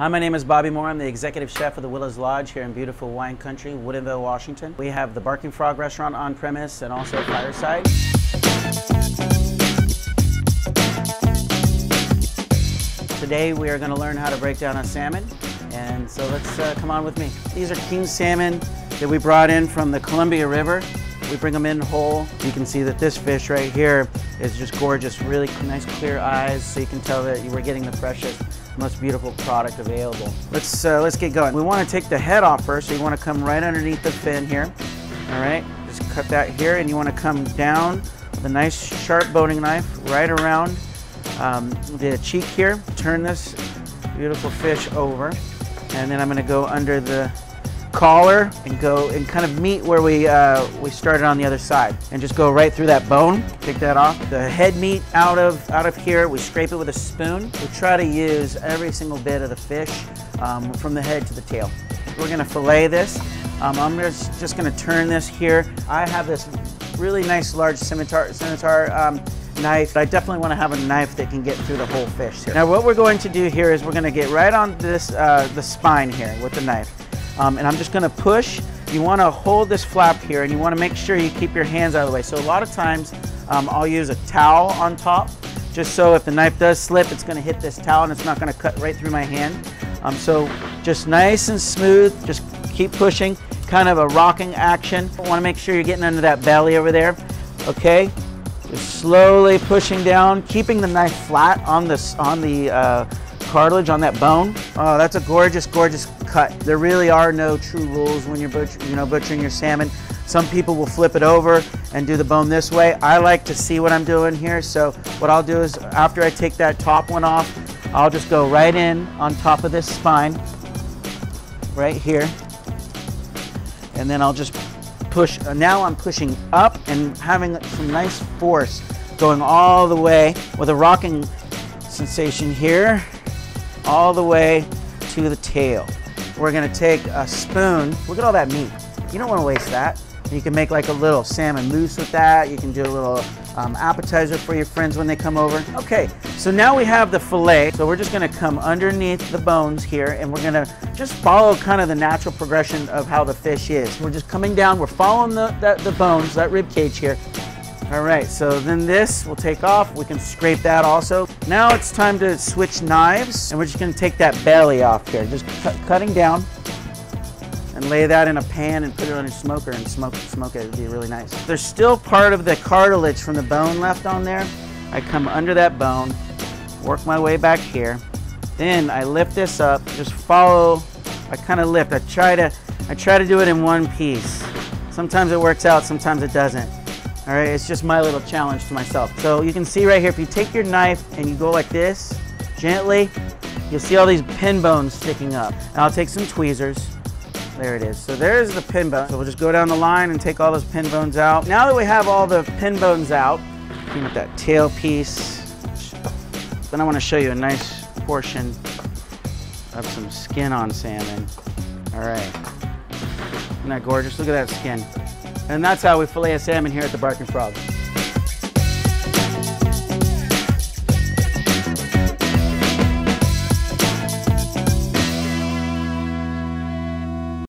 Hi, my name is Bobby Moore. I'm the executive chef of the Willows Lodge here in beautiful wine country, Woodinville, Washington. We have the Barking Frog restaurant on premise and also Fireside. Today we are going to learn how to break down a salmon and so let's uh, come on with me. These are king salmon that we brought in from the Columbia River. We bring them in whole. You can see that this fish right here is just gorgeous, really nice clear eyes so you can tell that you were getting the freshest most beautiful product available. Let's, uh, let's get going. We want to take the head off first, so you want to come right underneath the fin here. All right, just cut that here, and you want to come down with a nice sharp boning knife right around um, the cheek here. Turn this beautiful fish over, and then I'm going to go under the collar and go and kind of meet where we uh, we started on the other side and just go right through that bone take that off the head meat out of out of here we scrape it with a spoon we try to use every single bit of the fish um, from the head to the tail we're gonna fillet this um, I'm just, just gonna turn this here I have this really nice large scimitar, scimitar um, knife. I definitely want to have a knife that can get through the whole fish. Here. Now what we're going to do here is we're going to get right on this uh, the spine here with the knife. Um, and I'm just gonna push. You wanna hold this flap here and you wanna make sure you keep your hands out of the way. So a lot of times um, I'll use a towel on top just so if the knife does slip, it's gonna hit this towel and it's not gonna cut right through my hand. Um, so just nice and smooth, just keep pushing, kind of a rocking action. Wanna make sure you're getting under that belly over there, okay? Just slowly pushing down, keeping the knife flat on, this, on the uh, cartilage, on that bone. Oh, that's a gorgeous, gorgeous cut. There really are no true rules when you're you know, butchering your salmon. Some people will flip it over and do the bone this way. I like to see what I'm doing here. So what I'll do is after I take that top one off, I'll just go right in on top of this spine, right here. And then I'll just push, uh, now I'm pushing up and having some nice force going all the way with a rocking sensation here, all the way to the tail. We're gonna take a spoon. Look at all that meat. You don't wanna waste that. You can make like a little salmon mousse with that. You can do a little um, appetizer for your friends when they come over. Okay, so now we have the filet. So we're just gonna come underneath the bones here and we're gonna just follow kind of the natural progression of how the fish is. We're just coming down, we're following the, the, the bones, that rib cage here, all right, so then this will take off. We can scrape that also. Now it's time to switch knives, and we're just gonna take that belly off here. Just cutting down, and lay that in a pan and put it on a smoker and smoke, smoke it. It'd be really nice. There's still part of the cartilage from the bone left on there. I come under that bone, work my way back here. Then I lift this up, just follow, I kind of lift. I try to, I try to do it in one piece. Sometimes it works out, sometimes it doesn't. All right, it's just my little challenge to myself. So you can see right here, if you take your knife and you go like this, gently, you'll see all these pin bones sticking up. And I'll take some tweezers. There it is. So there's the pin bone. So we'll just go down the line and take all those pin bones out. Now that we have all the pin bones out, clean up that tail piece. Then I want to show you a nice portion of some skin on salmon. All right. Isn't that gorgeous? Look at that skin. And that's how we fillet a salmon here at the Barking Frog.